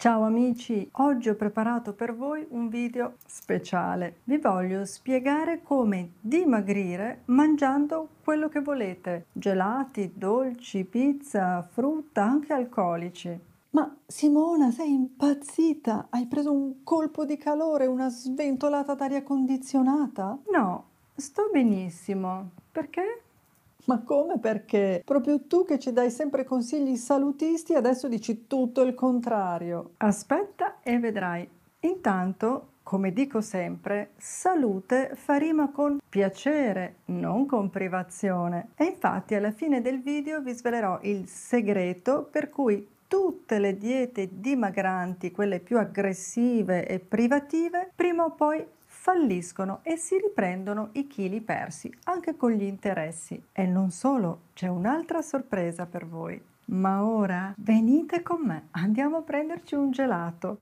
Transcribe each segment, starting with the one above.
Ciao amici, oggi ho preparato per voi un video speciale. Vi voglio spiegare come dimagrire mangiando quello che volete. Gelati, dolci, pizza, frutta, anche alcolici. Ma Simona, sei impazzita? Hai preso un colpo di calore, una sventolata d'aria condizionata? No, sto benissimo. Perché? Ma come perché? Proprio tu che ci dai sempre consigli salutisti adesso dici tutto il contrario. Aspetta e vedrai. Intanto, come dico sempre, salute fa rima con piacere, non con privazione. E infatti alla fine del video vi svelerò il segreto per cui tutte le diete dimagranti, quelle più aggressive e privative, prima o poi falliscono e si riprendono i chili persi, anche con gli interessi. E non solo, c'è un'altra sorpresa per voi. Ma ora venite con me, andiamo a prenderci un gelato.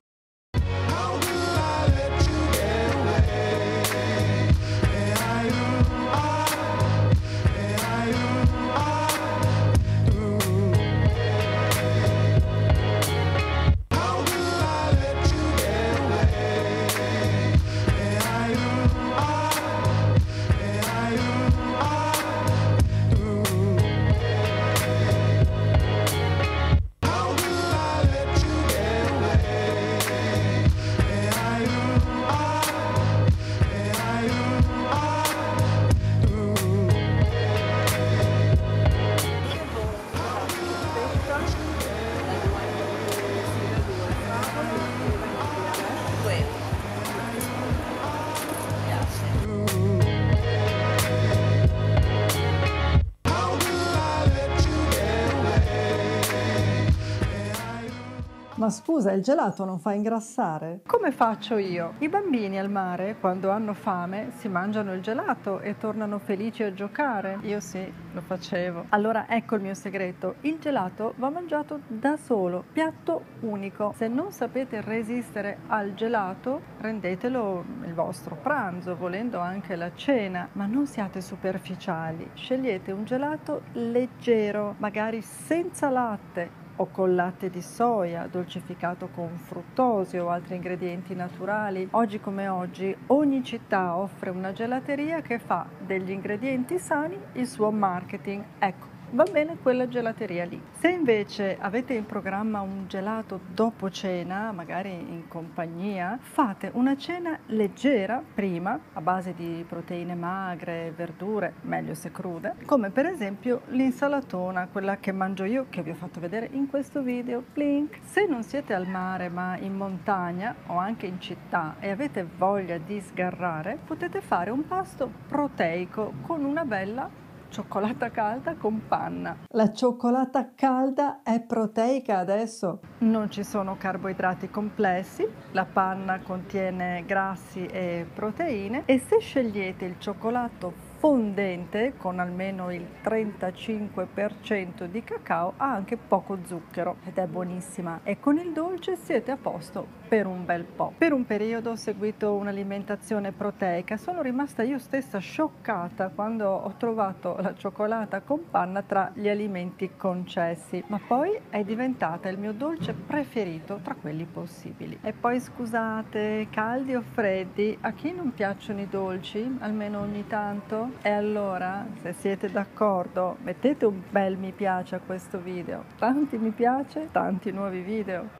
Ma scusa, il gelato non fa ingrassare? Come faccio io? I bambini al mare, quando hanno fame, si mangiano il gelato e tornano felici a giocare. Io sì, lo facevo. Allora ecco il mio segreto. Il gelato va mangiato da solo, piatto unico. Se non sapete resistere al gelato, rendetelo il vostro pranzo, volendo anche la cena, ma non siate superficiali. Scegliete un gelato leggero, magari senza latte o con latte di soia, dolcificato con fruttosio o altri ingredienti naturali. Oggi come oggi ogni città offre una gelateria che fa degli ingredienti sani il suo marketing. Ecco, va bene quella gelateria lì. Se invece avete in programma un gelato dopo cena, magari in compagnia, fate una cena leggera prima, a base di proteine magre, verdure, meglio se crude, come per esempio l'insalatona, quella che mangio io, che vi ho fatto vedere in questo video. Blink. Se non siete al mare ma in montagna o anche in città e avete voglia di sgarrare, potete fare un pasto proteico con una bella cioccolata calda con panna. La cioccolata calda è proteica adesso? Non ci sono carboidrati complessi, la panna contiene grassi e proteine e se scegliete il cioccolato fondente con almeno il 35% di cacao ha anche poco zucchero ed è buonissima e con il dolce siete a posto per un bel po'. Per un periodo ho seguito un'alimentazione proteica, sono rimasta io stessa scioccata quando ho trovato la cioccolata con panna tra gli alimenti concessi, ma poi è diventata il mio dolce preferito tra quelli possibili. E poi scusate, caldi o freddi, a chi non piacciono i dolci, almeno ogni tanto? E allora, se siete d'accordo, mettete un bel mi piace a questo video. Tanti mi piace, tanti nuovi video.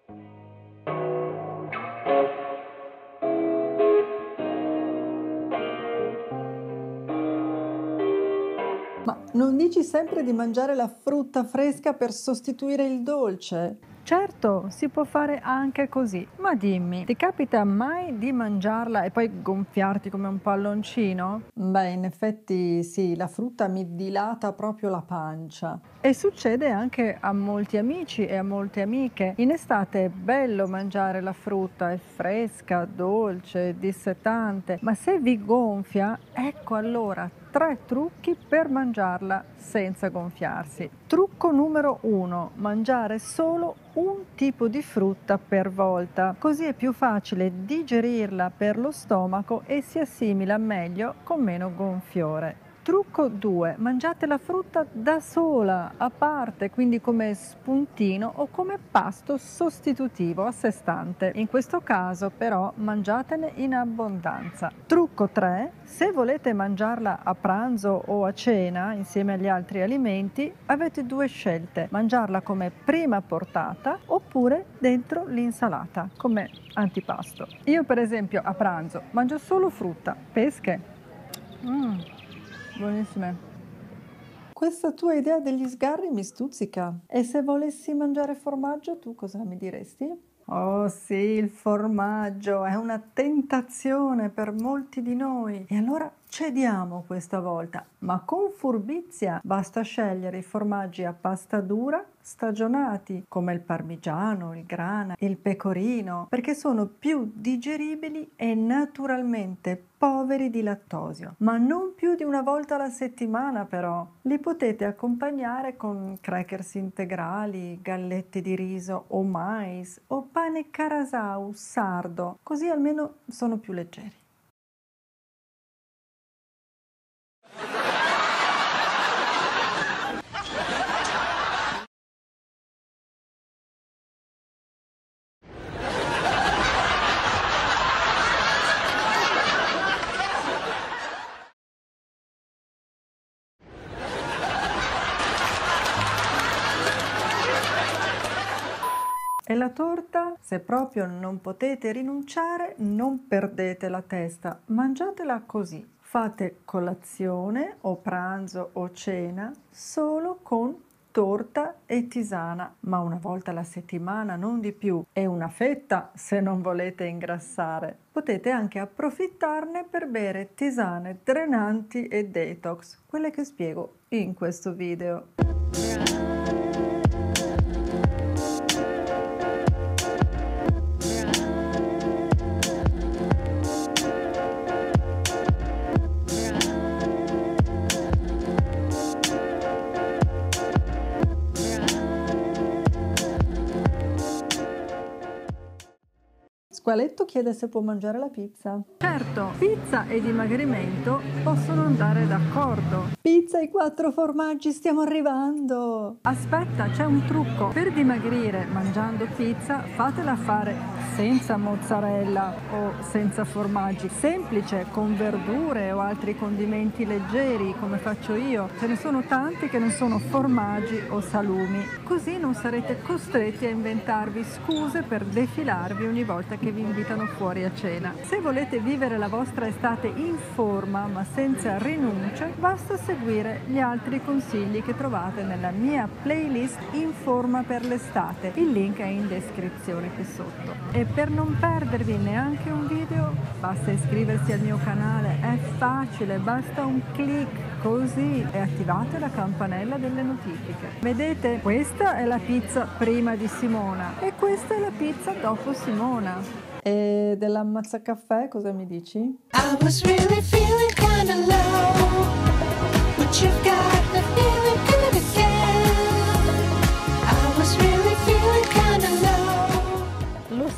Ma non dici sempre di mangiare la frutta fresca per sostituire il dolce? Certo, si può fare anche così, ma dimmi, ti capita mai di mangiarla e poi gonfiarti come un palloncino? Beh, in effetti sì, la frutta mi dilata proprio la pancia. E succede anche a molti amici e a molte amiche. In estate è bello mangiare la frutta, è fresca, dolce, dissetante, ma se vi gonfia, ecco allora tre trucchi per mangiarla senza gonfiarsi. Trucco numero uno, mangiare solo un tipo di frutta per volta, così è più facile digerirla per lo stomaco e si assimila meglio con meno gonfiore. Trucco 2. Mangiate la frutta da sola, a parte, quindi come spuntino o come pasto sostitutivo a sé stante. In questo caso però mangiatene in abbondanza. Trucco 3. Se volete mangiarla a pranzo o a cena insieme agli altri alimenti, avete due scelte. Mangiarla come prima portata oppure dentro l'insalata come antipasto. Io per esempio a pranzo mangio solo frutta, pesche. Mmm Buonissime. Questa tua idea degli sgarri mi stuzzica. E se volessi mangiare formaggio, tu cosa mi diresti? Oh sì, il formaggio è una tentazione per molti di noi. E allora cediamo questa volta, ma con furbizia. Basta scegliere i formaggi a pasta dura stagionati come il parmigiano, il grana, il pecorino, perché sono più digeribili e naturalmente poveri di lattosio, ma non più di una volta alla settimana però. Li potete accompagnare con crackers integrali, gallette di riso o mais o pane carasau sardo, così almeno sono più leggeri. E la torta? Se proprio non potete rinunciare, non perdete la testa, mangiatela così. Fate colazione o pranzo o cena solo con torta e tisana, ma una volta alla settimana, non di più, e una fetta se non volete ingrassare. Potete anche approfittarne per bere tisane drenanti e detox, quelle che spiego in questo video. Squaletto chiede se può mangiare la pizza. Certo, pizza e dimagrimento possono andare d'accordo. Pizza e quattro formaggi, stiamo arrivando! Aspetta, c'è un trucco. Per dimagrire mangiando pizza, fatela fare senza mozzarella o senza formaggi. Semplice, con verdure o altri condimenti leggeri, come faccio io. Ce ne sono tanti che non sono formaggi o salumi. Così non sarete costretti a inventarvi scuse per defilarvi ogni volta che vi vi invitano fuori a cena. Se volete vivere la vostra estate in forma ma senza rinunce, basta seguire gli altri consigli che trovate nella mia playlist In forma per l'estate. Il link è in descrizione qui sotto. E per non perdervi neanche un video, basta iscriversi al mio canale, è facile, basta un clic così e attivate la campanella delle notifiche. Vedete, questa è la pizza prima di Simona e questa è la pizza dopo Simona. E dell'ammazzacaffè cosa mi dici? I was really feeling kinda low But you've got the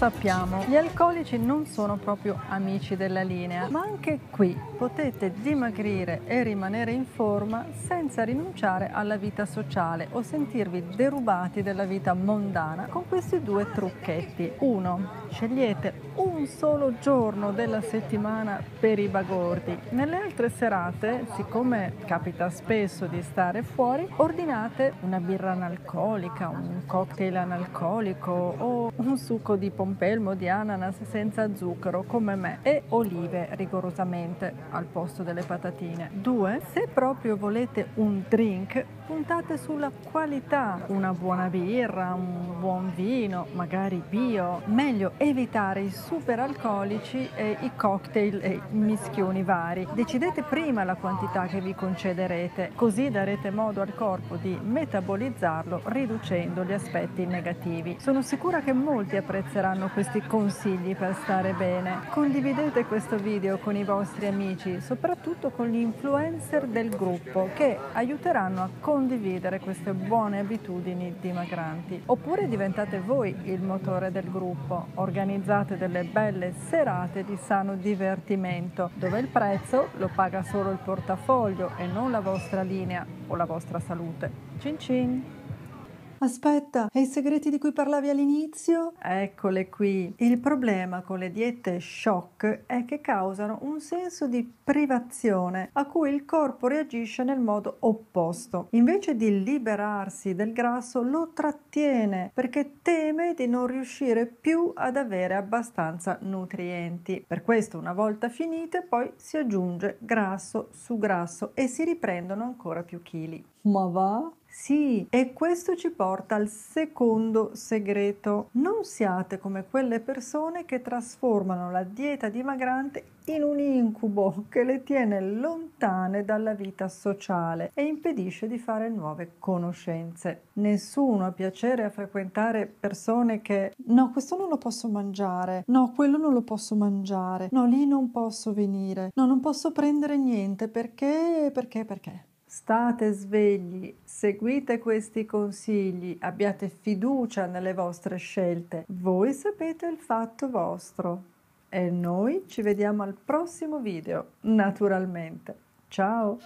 sappiamo, gli alcolici non sono proprio amici della linea, ma anche qui potete dimagrire e rimanere in forma senza rinunciare alla vita sociale o sentirvi derubati della vita mondana con questi due trucchetti. Uno, Scegliete un solo giorno della settimana per i bagordi. Nelle altre serate, siccome capita spesso di stare fuori, ordinate una birra analcolica, un cocktail analcolico o un succo di pompelmo di ananas senza zucchero come me e olive rigorosamente al posto delle patatine. Due, se proprio volete un drink, puntate sulla qualità, una buona birra, un buon vino, magari bio, meglio evitare i superalcolici e i cocktail e i mischioni vari. Decidete prima la quantità che vi concederete, così darete modo al corpo di metabolizzarlo riducendo gli aspetti negativi. Sono sicura che molti apprezzeranno aiuteranno questi consigli per stare bene. Condividete questo video con i vostri amici, soprattutto con gli influencer del gruppo che aiuteranno a condividere queste buone abitudini dimagranti. Oppure diventate voi il motore del gruppo, organizzate delle belle serate di sano divertimento dove il prezzo lo paga solo il portafoglio e non la vostra linea o la vostra salute. Cin cin! Aspetta, e i segreti di cui parlavi all'inizio? Eccole qui. Il problema con le diete shock è che causano un senso di privazione a cui il corpo reagisce nel modo opposto. Invece di liberarsi del grasso lo trattiene perché teme di non riuscire più ad avere abbastanza nutrienti. Per questo una volta finite poi si aggiunge grasso su grasso e si riprendono ancora più chili. Ma va? Sì, e questo ci porta al secondo segreto. Non siate come quelle persone che trasformano la dieta dimagrante in un incubo che le tiene lontane dalla vita sociale e impedisce di fare nuove conoscenze. Nessuno ha piacere a frequentare persone che no, questo non lo posso mangiare, no, quello non lo posso mangiare, no, lì non posso venire, no, non posso prendere niente perché, perché, perché. State svegli, seguite questi consigli, abbiate fiducia nelle vostre scelte. Voi sapete il fatto vostro. E noi ci vediamo al prossimo video, naturalmente. Ciao!